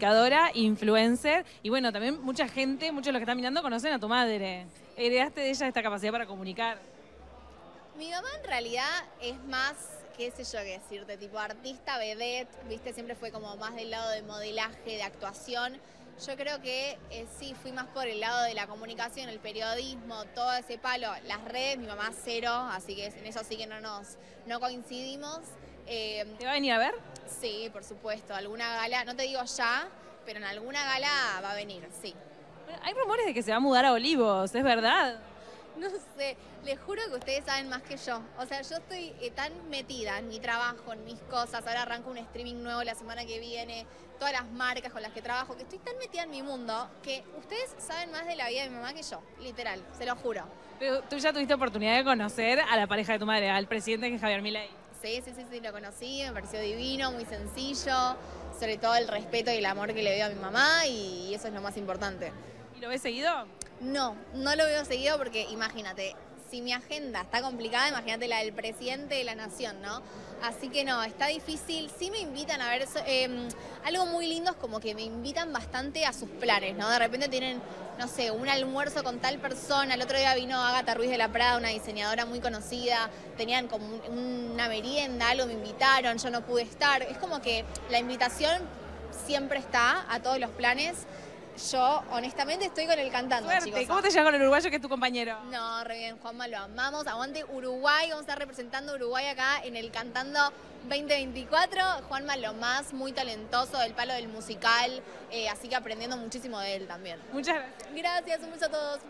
comunicadora, influencer, y bueno, también mucha gente, muchos de los que están mirando conocen a tu madre. Heredaste de ella esta capacidad para comunicar. Mi mamá en realidad es más, qué sé yo qué decirte, tipo artista, vedette, viste, siempre fue como más del lado de modelaje, de actuación. Yo creo que eh, sí, fui más por el lado de la comunicación, el periodismo, todo ese palo, las redes, mi mamá cero, así que en eso sí que no nos no coincidimos. Eh, ¿Te va a venir a ver? Sí, por supuesto, alguna gala, no te digo ya, pero en alguna gala va a venir, sí. hay rumores de que se va a mudar a Olivos, ¿es verdad? No sé, les juro que ustedes saben más que yo. O sea, yo estoy eh, tan metida en mi trabajo, en mis cosas. Ahora arranco un streaming nuevo la semana que viene, todas las marcas con las que trabajo, que estoy tan metida en mi mundo que ustedes saben más de la vida de mi mamá que yo, literal, se lo juro. Pero tú ya tuviste oportunidad de conocer a la pareja de tu madre, al presidente que es Javier Milei. Sí, sí, sí, sí, lo conocí, me pareció divino, muy sencillo, sobre todo el respeto y el amor que le veo a mi mamá y eso es lo más importante. ¿Y lo ves seguido? No, no lo veo seguido porque imagínate, si mi agenda está complicada, imagínate la del presidente de la nación, ¿no? Así que no, está difícil. Sí me invitan a ver, em, algo muy lindo es como que me invitan bastante a sus planes, ¿no? De repente tienen, no sé, un almuerzo con tal persona. El otro día vino Agatha Ruiz de la Prada, una diseñadora muy conocida. Tenían como una merienda, algo me invitaron, yo no pude estar. Es como que la invitación siempre está a todos los planes. Yo, honestamente, estoy con el cantando, Suerte. ¿Cómo te llevas con el uruguayo que es tu compañero? No, re bien, Juanma, lo amamos. Aguante Uruguay, vamos a estar representando Uruguay acá en el Cantando 2024. Juanma, lo más, muy talentoso del palo del musical, eh, así que aprendiendo muchísimo de él también. Muchas gracias. Gracias, un beso a todos.